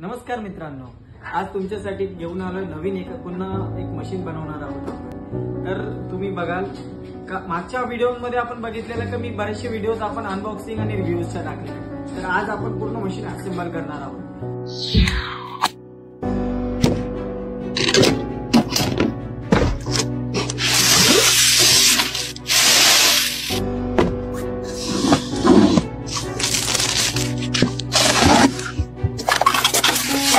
नमस्कार मित्रांनो. आज तुमच्यासाठी घेऊन आलोय नवीन एक पुन्हा एक मशीन बनवणार आहोत तर तुम्ही बघाल का मागच्या व्हिडिओमध्ये आपण बघितलेलं की मी बरेचसे व्हिडिओज आपण अनबॉक्सिंग आणि रिव्ह्यूजच्या टाकले तर आज आपण पूर्ण मशीन असेंबल करणार आहोत.